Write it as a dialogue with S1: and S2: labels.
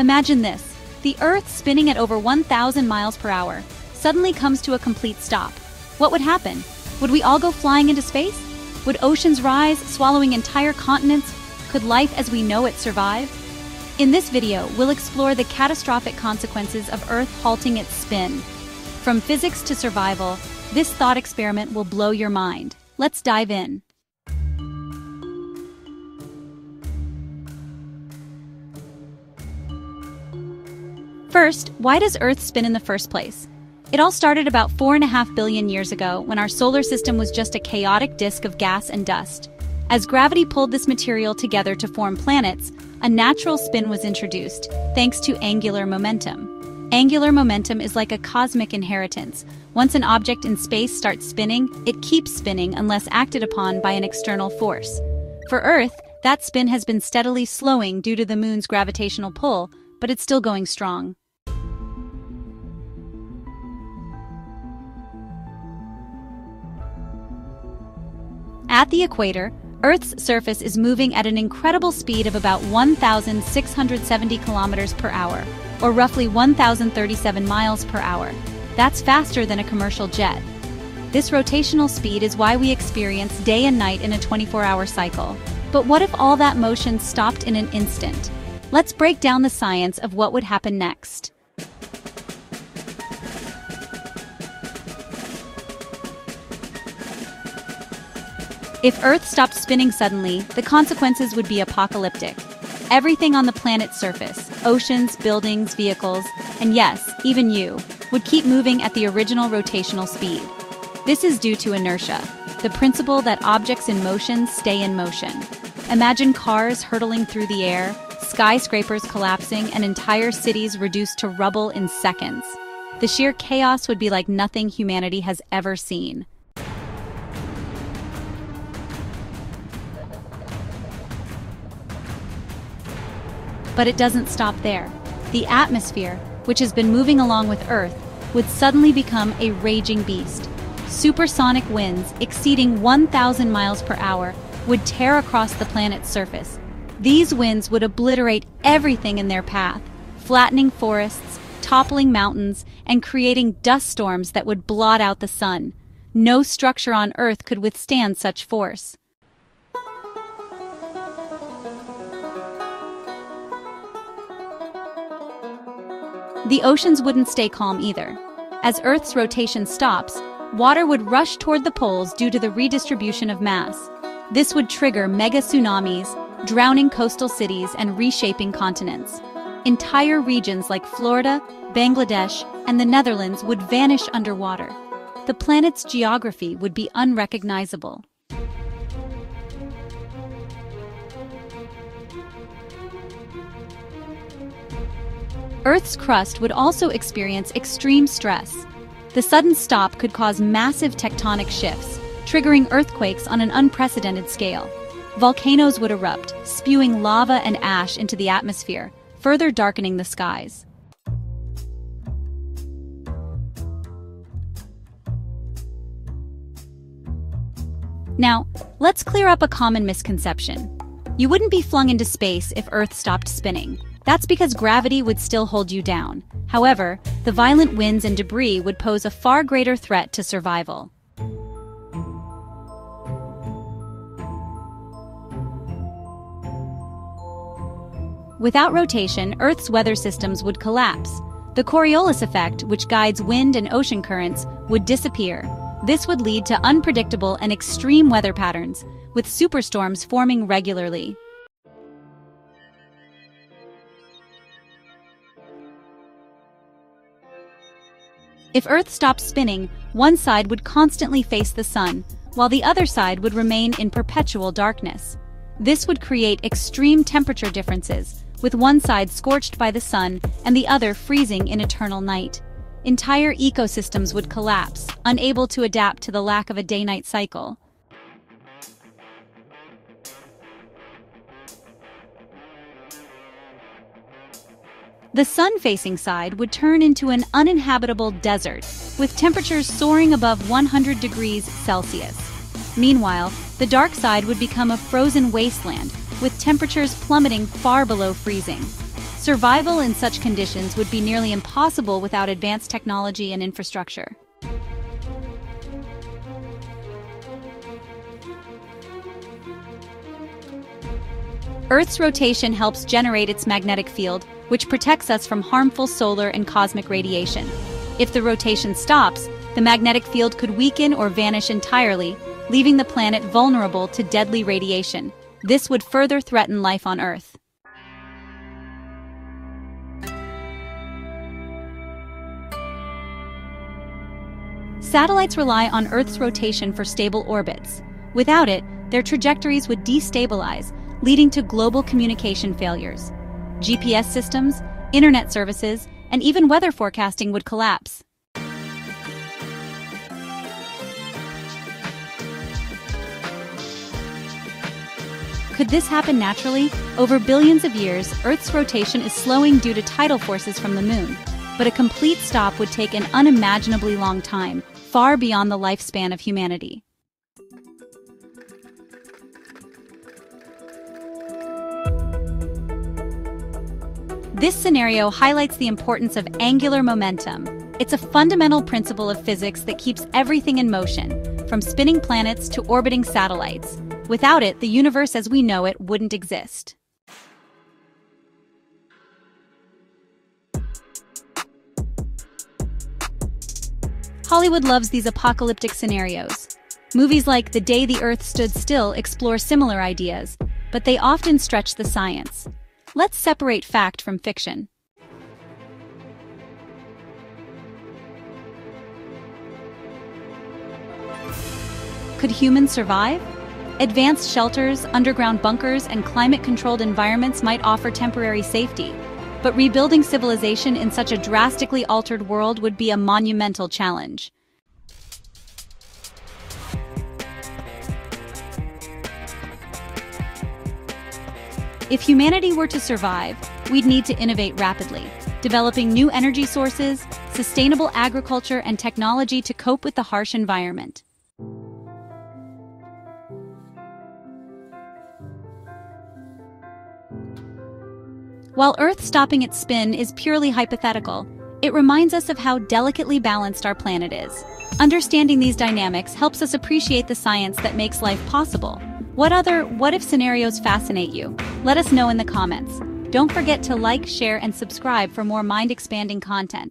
S1: Imagine this. The Earth, spinning at over 1,000 miles per hour, suddenly comes to a complete stop. What would happen? Would we all go flying into space? Would oceans rise, swallowing entire continents? Could life as we know it survive? In this video, we'll explore the catastrophic consequences of Earth halting its spin. From physics to survival, this thought experiment will blow your mind. Let's dive in. First, why does Earth spin in the first place? It all started about 4.5 billion years ago when our solar system was just a chaotic disk of gas and dust. As gravity pulled this material together to form planets, a natural spin was introduced, thanks to angular momentum. Angular momentum is like a cosmic inheritance. Once an object in space starts spinning, it keeps spinning unless acted upon by an external force. For Earth, that spin has been steadily slowing due to the moon's gravitational pull, but it's still going strong. At the equator, Earth's surface is moving at an incredible speed of about 1,670 kilometers per hour, or roughly 1,037 miles per hour. That's faster than a commercial jet. This rotational speed is why we experience day and night in a 24-hour cycle. But what if all that motion stopped in an instant? Let's break down the science of what would happen next. If Earth stopped spinning suddenly, the consequences would be apocalyptic. Everything on the planet's surface, oceans, buildings, vehicles, and yes, even you, would keep moving at the original rotational speed. This is due to inertia, the principle that objects in motion stay in motion. Imagine cars hurtling through the air, skyscrapers collapsing, and entire cities reduced to rubble in seconds. The sheer chaos would be like nothing humanity has ever seen. But it doesn't stop there. The atmosphere, which has been moving along with Earth, would suddenly become a raging beast. Supersonic winds exceeding 1,000 miles per hour would tear across the planet's surface. These winds would obliterate everything in their path, flattening forests, toppling mountains, and creating dust storms that would blot out the sun. No structure on Earth could withstand such force. The oceans wouldn't stay calm either. As Earth's rotation stops, water would rush toward the poles due to the redistribution of mass. This would trigger mega tsunamis, drowning coastal cities and reshaping continents. Entire regions like Florida, Bangladesh, and the Netherlands would vanish underwater. The planet's geography would be unrecognizable. Earth's crust would also experience extreme stress. The sudden stop could cause massive tectonic shifts, triggering earthquakes on an unprecedented scale. Volcanoes would erupt, spewing lava and ash into the atmosphere, further darkening the skies. Now, let's clear up a common misconception. You wouldn't be flung into space if Earth stopped spinning. That's because gravity would still hold you down. However, the violent winds and debris would pose a far greater threat to survival. Without rotation, Earth's weather systems would collapse. The Coriolis effect, which guides wind and ocean currents, would disappear. This would lead to unpredictable and extreme weather patterns, with superstorms forming regularly. If Earth stopped spinning, one side would constantly face the sun, while the other side would remain in perpetual darkness. This would create extreme temperature differences, with one side scorched by the sun and the other freezing in eternal night. Entire ecosystems would collapse, unable to adapt to the lack of a day-night cycle. The sun-facing side would turn into an uninhabitable desert, with temperatures soaring above 100 degrees Celsius. Meanwhile, the dark side would become a frozen wasteland, with temperatures plummeting far below freezing. Survival in such conditions would be nearly impossible without advanced technology and infrastructure. Earth's rotation helps generate its magnetic field, which protects us from harmful solar and cosmic radiation. If the rotation stops, the magnetic field could weaken or vanish entirely, leaving the planet vulnerable to deadly radiation. This would further threaten life on Earth. Satellites rely on Earth's rotation for stable orbits. Without it, their trajectories would destabilize, leading to global communication failures. GPS systems, internet services, and even weather forecasting would collapse. Could this happen naturally? Over billions of years, Earth's rotation is slowing due to tidal forces from the moon. But a complete stop would take an unimaginably long time, far beyond the lifespan of humanity. This scenario highlights the importance of angular momentum. It's a fundamental principle of physics that keeps everything in motion, from spinning planets to orbiting satellites. Without it, the universe as we know it wouldn't exist. Hollywood loves these apocalyptic scenarios. Movies like The Day the Earth Stood Still explore similar ideas, but they often stretch the science. Let's separate fact from fiction. Could humans survive? Advanced shelters, underground bunkers, and climate-controlled environments might offer temporary safety, but rebuilding civilization in such a drastically altered world would be a monumental challenge. If humanity were to survive, we'd need to innovate rapidly, developing new energy sources, sustainable agriculture, and technology to cope with the harsh environment. While Earth stopping its spin is purely hypothetical, it reminds us of how delicately balanced our planet is. Understanding these dynamics helps us appreciate the science that makes life possible. What other what-if scenarios fascinate you? Let us know in the comments. Don't forget to like, share, and subscribe for more mind-expanding content.